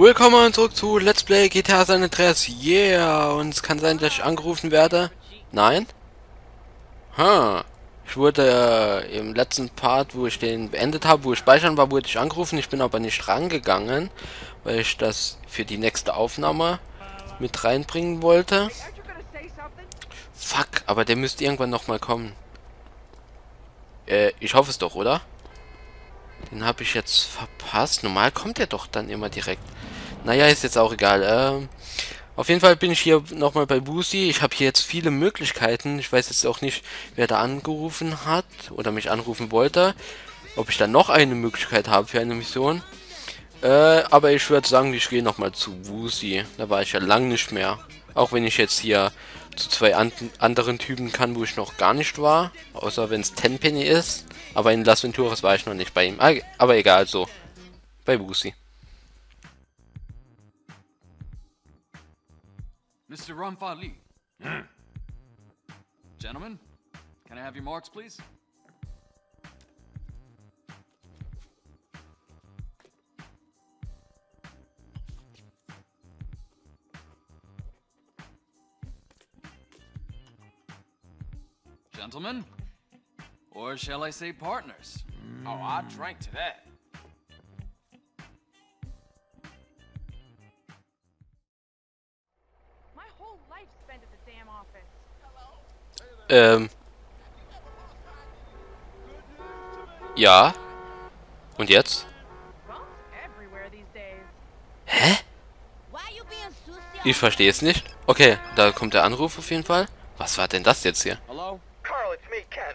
Willkommen zurück zu Let's Play GTA San Andreas. Yeah, und es kann sein, dass ich angerufen werde. Nein? Hm. Ich wurde äh, im letzten Part, wo ich den beendet habe, wo ich speichern war, wurde ich angerufen. Ich bin aber nicht rangegangen, weil ich das für die nächste Aufnahme mit reinbringen wollte. Fuck, aber der müsste irgendwann nochmal kommen. Äh, ich hoffe es doch, oder? Den habe ich jetzt verpasst. Normal kommt er doch dann immer direkt. Naja, ist jetzt auch egal. Ähm, auf jeden Fall bin ich hier nochmal bei Boosie. Ich habe hier jetzt viele Möglichkeiten. Ich weiß jetzt auch nicht, wer da angerufen hat oder mich anrufen wollte. Ob ich dann noch eine Möglichkeit habe für eine Mission. Äh, aber ich würde sagen, ich gehe nochmal zu Boosie. Da war ich ja lang nicht mehr. Auch wenn ich jetzt hier zu zwei an anderen Typen kann, wo ich noch gar nicht war. Außer wenn es Tenpenny ist. Aber in Las Venturas war ich noch nicht bei ihm. Ah, aber egal, so. Bei Boosie. Mr. Ramfali. Gentlemen, can I have your marks, please? Gentlemen, or shall I say partners? Oh, I drank to that. My whole life spent at the damn office. Ähm. Ja. Und jetzt? Hä? Ich verstehe es nicht. Okay, da kommt der Anruf auf jeden Fall. Was war denn das jetzt hier? Hello? Carl, it's me, Ken.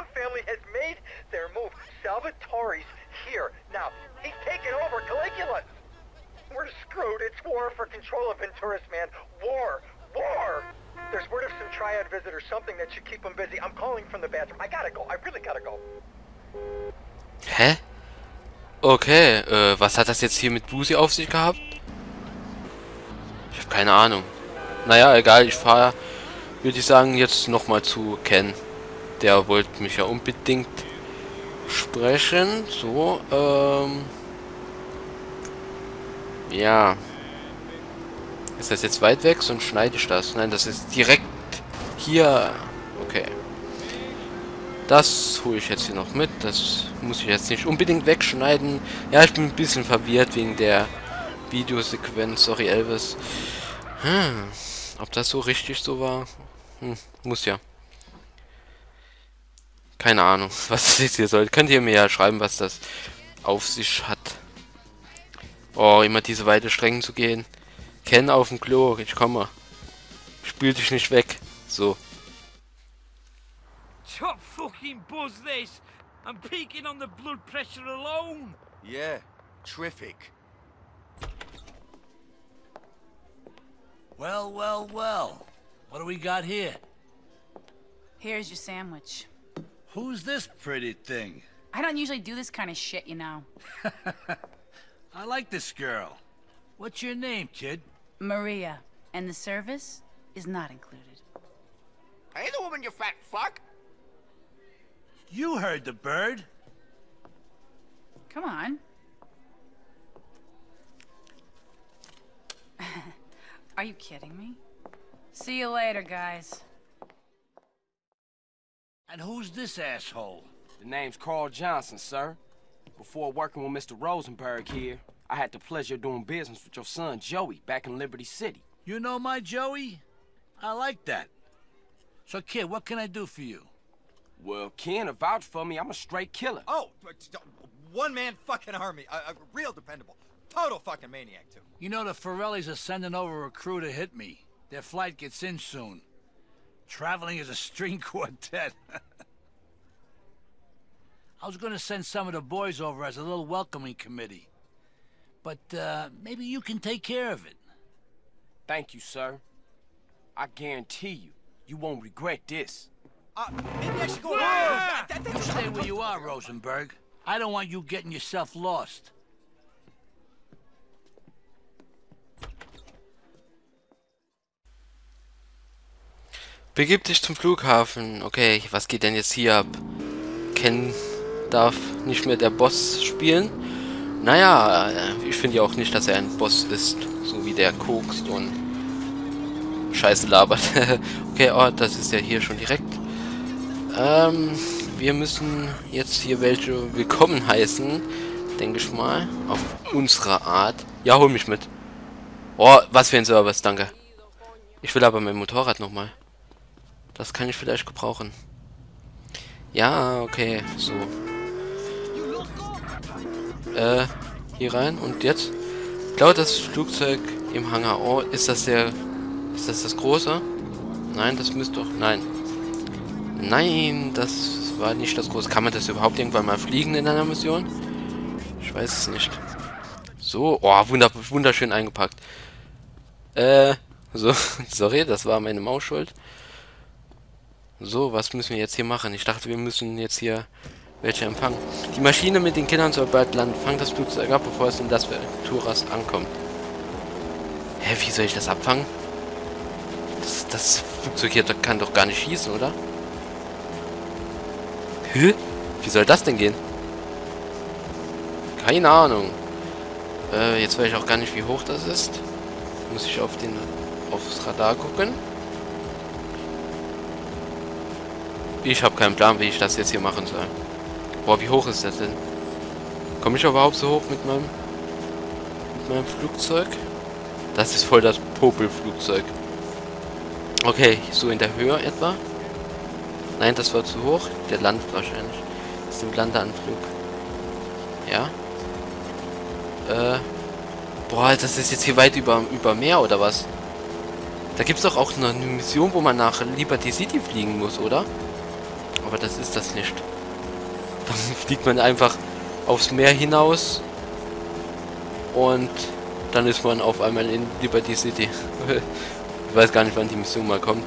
Leone family has made their move. Salvatore's here. Now, he's taken over Caligula. We're screwed. It's war for control of Venturis, man. War. War. There's word of some triad visitors, something that should keep them busy. I'm calling from the bathroom. I gotta go. I really gotta go. Hä? Okay, äh, was hat das jetzt hier mit Busi auf sich gehabt? Ich habe keine Ahnung. Naja, egal, ich fahre, würde ich sagen, jetzt nochmal zu Ken. Der wollte mich ja unbedingt sprechen. So, ähm... Ja. Ist das jetzt weit weg? Sonst schneide ich das. Nein, das ist direkt hier. Okay. Das hole ich jetzt hier noch mit. Das muss ich jetzt nicht unbedingt wegschneiden. Ja, ich bin ein bisschen verwirrt wegen der Videosequenz. Sorry, Elvis. Hm, ob das so richtig so war? Hm, muss ja. Keine Ahnung, was das jetzt hier soll. Könnt ihr mir ja schreiben, was das auf sich hat. Oh, immer diese weite Strecken zu gehen. Ken auf dem Klo, ich komme. Spül dich nicht weg. So. Top fucking buzz this! I'm peaking on the blood pressure alone! Yeah, terrific. Well, well, well. What do we got here? Here's your sandwich. Who's this pretty thing? I don't usually do this kind of shit, you know. I like this girl. What's your name, kid? Maria. And the service is not included. Hey, the woman, you fat fuck. You heard the bird. Come on. Are you kidding me? See you later, guys. And who's this asshole? The name's Carl Johnson, sir. Before working with Mr. Rosenberg here, I had the pleasure of doing business with your son Joey back in Liberty City. You know my Joey? I like that. So, kid, what can I do for you? Well, Ken, to vouch for me, I'm a straight killer. Oh, one man fucking army. A, a real dependable. Total fucking maniac, too. You know the Forellis are sending over a crew to hit me. Their flight gets in soon. Traveling as a string quartet. I was gonna send some of the boys over as a little welcoming committee. But, uh, maybe you can take care of it. Thank you, sir. I guarantee you, you won't regret this. Uh, maybe I should go... Yeah! That- You stay where you are, Rosenberg. I don't want you getting yourself lost. Begib dich zum Flughafen. Okay, was geht denn jetzt hier ab? Ken darf nicht mehr der Boss spielen. Naja, äh, ich finde ja auch nicht, dass er ein Boss ist. So wie der kokst und Scheiße labert. okay, oh, das ist ja hier schon direkt. Ähm, wir müssen jetzt hier welche willkommen heißen. Denke ich mal. Auf unsere Art. Ja, hol mich mit. Oh, was für ein Service, danke. Ich will aber mein Motorrad nochmal. Das kann ich vielleicht gebrauchen. Ja, okay, so. Äh, hier rein und jetzt. Klaut das Flugzeug im Hangar. Oh, ist das der... Ist das das große? Nein, das müsste doch... Nein. Nein, das war nicht das große. Kann man das überhaupt irgendwann mal fliegen in einer Mission? Ich weiß es nicht. So, oh, wunder wunderschön eingepackt. Äh, so, sorry, das war meine Maus schuld. So, was müssen wir jetzt hier machen? Ich dachte, wir müssen jetzt hier welche empfangen. Die Maschine mit den Kindern soll bald landen. Fang das Flugzeug ab, bevor es in das Turas ankommt. Hä, wie soll ich das abfangen? Das, das Flugzeug hier kann doch gar nicht schießen, oder? Hä? Wie soll das denn gehen? Keine Ahnung. Äh, jetzt weiß ich auch gar nicht, wie hoch das ist. Muss ich auf den aufs Radar gucken. Ich habe keinen Plan, wie ich das jetzt hier machen soll. Boah, wie hoch ist das denn? Komme ich überhaupt so hoch mit meinem mit meinem Flugzeug? Das ist voll das Popelflugzeug. Okay, so in der Höhe etwa. Nein, das war zu hoch. Der landet wahrscheinlich. Das ist im Landeanflug. Ja. Äh. Boah, das ist jetzt hier weit über, über Meer oder was? Da gibt es doch auch eine Mission, wo man nach Liberty City fliegen muss, oder? Aber das ist das nicht. Dann fliegt man einfach aufs Meer hinaus und dann ist man auf einmal in Liberty City. ich weiß gar nicht, wann die Mission mal kommt.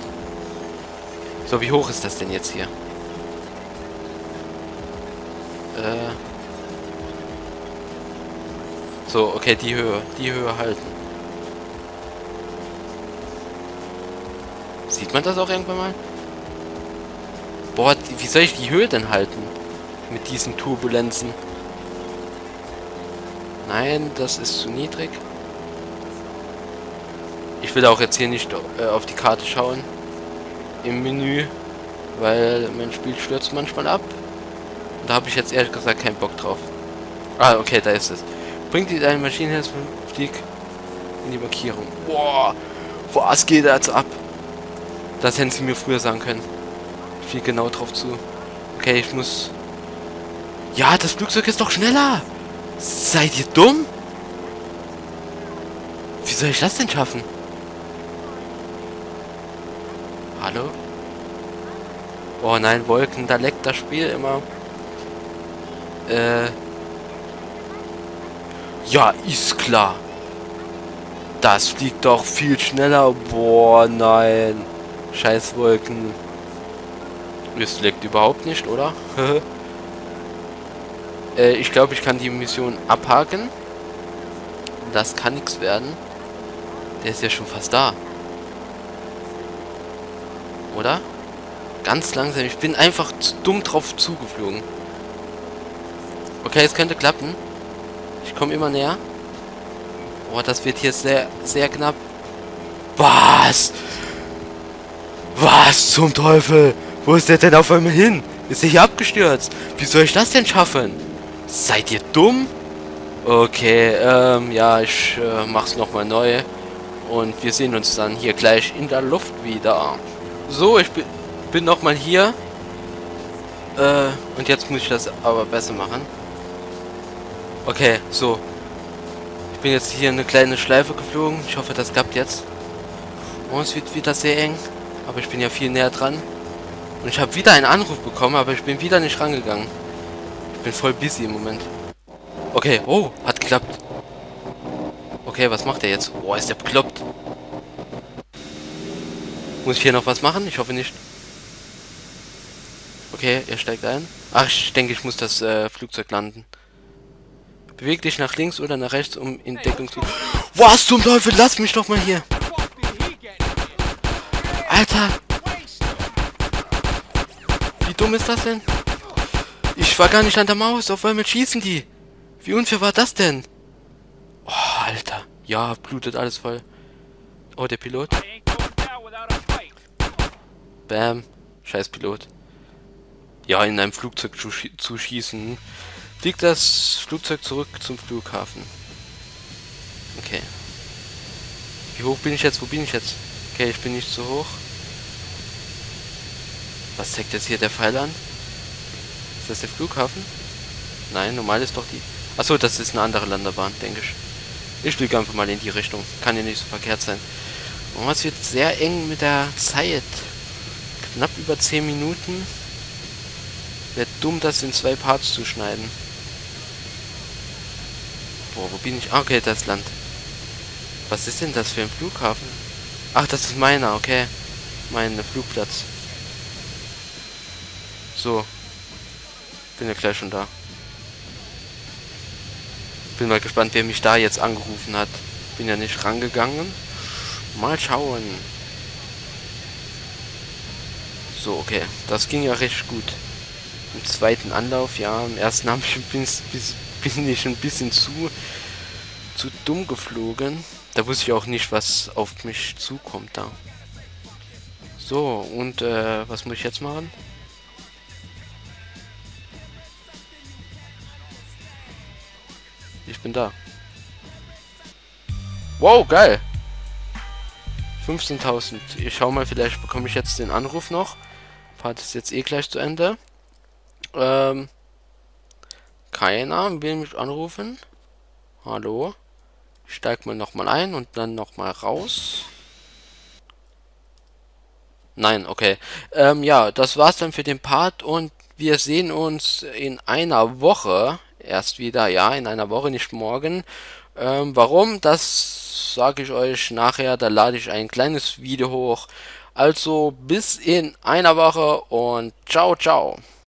So, wie hoch ist das denn jetzt hier? Äh. So, okay, die Höhe. Die Höhe halten. Sieht man das auch irgendwann mal? Wie soll ich die Höhe denn halten? Mit diesen Turbulenzen. Nein, das ist zu niedrig. Ich will auch jetzt hier nicht äh, auf die Karte schauen. Im Menü. Weil mein Spiel stürzt manchmal ab. Da habe ich jetzt ehrlich gesagt keinen Bock drauf. Ah, okay, da ist es. Bringt die deine Maschine in die Markierung. Boah, was geht jetzt ab? Das hätten sie mir früher sagen können. Viel genau drauf zu. Okay, ich muss... Ja, das Flugzeug ist doch schneller! Seid ihr dumm? Wie soll ich das denn schaffen? Hallo? Oh nein, Wolken, da leckt das Spiel immer. Äh... Ja, ist klar. Das fliegt doch viel schneller. Boah, nein. Scheiß Wolken. Es leckt überhaupt nicht, oder? äh, ich glaube, ich kann die Mission abhaken. Das kann nichts werden. Der ist ja schon fast da. Oder? Ganz langsam. Ich bin einfach dumm drauf zugeflogen. Okay, es könnte klappen. Ich komme immer näher. Boah, das wird hier sehr, sehr knapp. Was? Was zum Teufel? Wo ist der denn auf einmal hin? Ist er hier abgestürzt? Wie soll ich das denn schaffen? Seid ihr dumm? Okay, ähm, ja, ich äh, mach's nochmal neu. Und wir sehen uns dann hier gleich in der Luft wieder. So, ich bin, bin nochmal hier. Äh, und jetzt muss ich das aber besser machen. Okay, so. Ich bin jetzt hier eine kleine Schleife geflogen. Ich hoffe, das klappt jetzt. Oh, es wird wieder sehr eng. Aber ich bin ja viel näher dran. Und ich habe wieder einen Anruf bekommen, aber ich bin wieder nicht rangegangen. Ich bin voll busy im Moment. Okay, oh, hat geklappt. Okay, was macht er jetzt? Oh, ist der bekloppt. Muss ich hier noch was machen? Ich hoffe nicht. Okay, er steigt ein. Ach, ich denke, ich muss das äh, Flugzeug landen. Beweg dich nach links oder nach rechts, um in Deckung zu... Was zum Teufel? Lass mich doch mal hier. Alter. Wie dumm ist das denn? Ich war gar nicht an der Maus. Auf einmal schießen die. Wie unfair war das denn? Oh, Alter. Ja, blutet alles voll. Oh, der Pilot. Bam. Scheiß Pilot. Ja, in einem Flugzeug zu, schie zu schießen. Fliegt das Flugzeug zurück zum Flughafen. Okay. Wie hoch bin ich jetzt? Wo bin ich jetzt? Okay, ich bin nicht so hoch. Was zeigt jetzt hier der Pfeil an? Ist das der Flughafen? Nein, normal ist doch die... Achso, das ist eine andere Landebahn, denke ich. Ich fliege einfach mal in die Richtung. Kann ja nicht so verkehrt sein. Oh, es wird sehr eng mit der Zeit. Knapp über 10 Minuten. Wäre dumm, das in zwei Parts zu schneiden. Boah, wo bin ich? Ah, okay, das Land. Was ist denn das für ein Flughafen? Ach, das ist meiner, okay. Mein Flugplatz. So. Bin ja gleich schon da. Bin mal gespannt, wer mich da jetzt angerufen hat. Bin ja nicht rangegangen. Mal schauen. So, okay. Das ging ja recht gut. Im zweiten Anlauf, ja. Im ersten habe ich ein bisschen, bin ich ein bisschen zu, zu dumm geflogen. Da wusste ich auch nicht, was auf mich zukommt da. So, und äh, was muss ich jetzt machen? Ich bin da. Wow, geil. 15.000. Ich schau mal, vielleicht bekomme ich jetzt den Anruf noch. Part ist jetzt eh gleich zu Ende. Ähm. Keiner will mich anrufen. Hallo. Ich steig mal nochmal ein und dann nochmal raus. Nein, okay. Ähm, ja, das war's dann für den Part und wir sehen uns in einer Woche erst wieder. Ja, in einer Woche, nicht morgen. Ähm, warum? Das sage ich euch nachher. Da lade ich ein kleines Video hoch. Also bis in einer Woche und ciao, ciao.